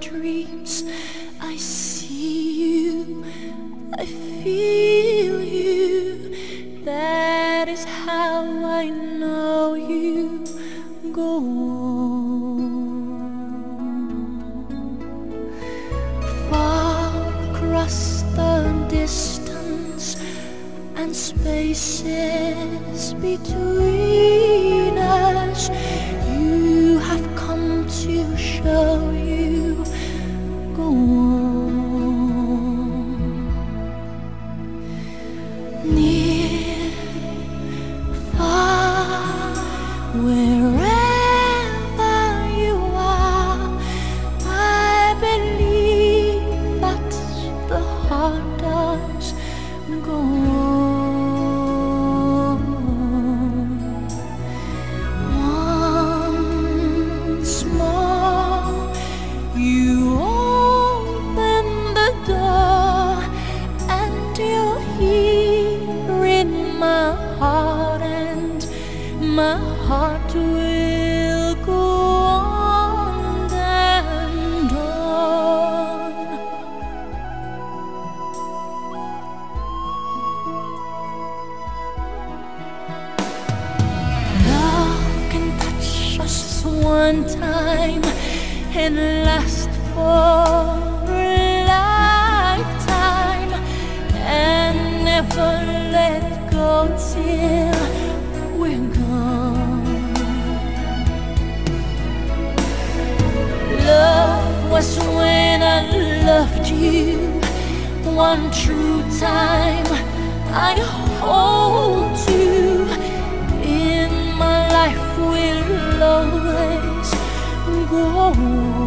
dreams. I see you, I feel you. That is how I know you. Go on. Far across the distance and spaces between us one time and last for a lifetime and never let go till loved you one true time. I hold you in my life will always go.